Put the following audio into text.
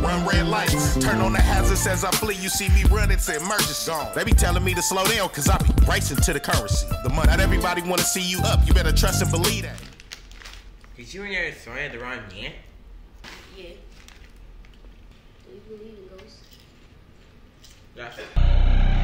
Run red lights, Turn on the hazards as I flee. You see me run, it's an emergency. They be telling me to slow down, cause I be racing to the currency. The money, not everybody wanna see you up. You better trust and believe that. Did you know throwing at the wrong man? Yeah. Do you believe in ghosts? Yeah.